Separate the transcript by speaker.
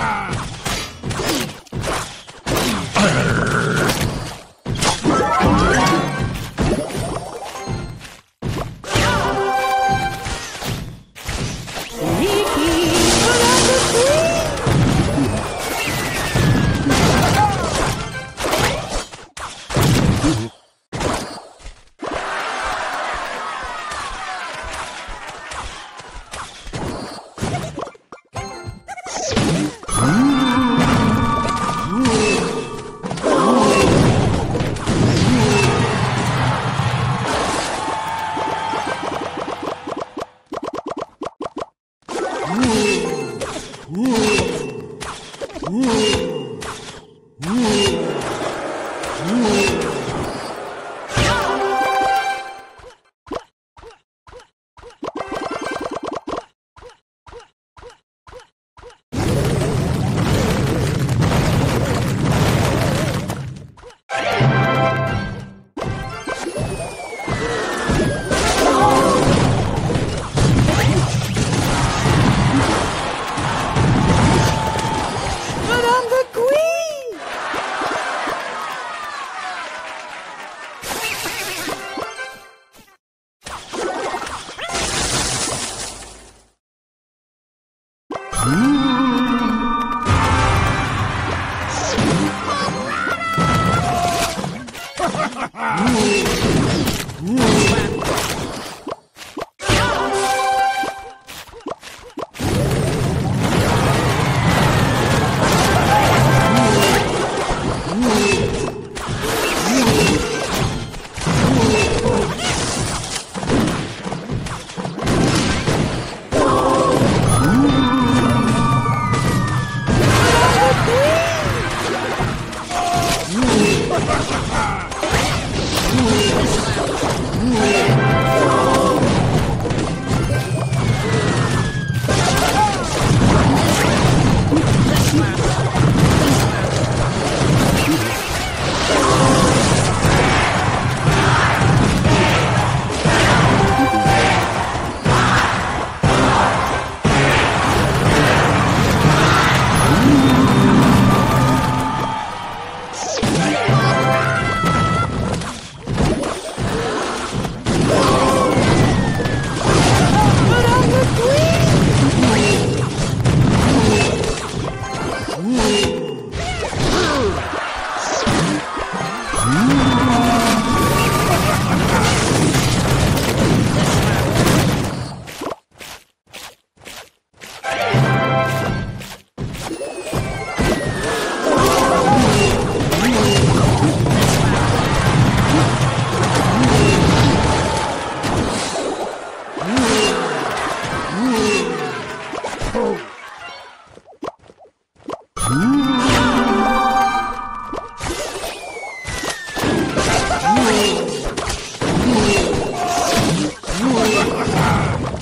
Speaker 1: Ah! Ooh. Ooh. Ooh. Hmm.
Speaker 2: Ah!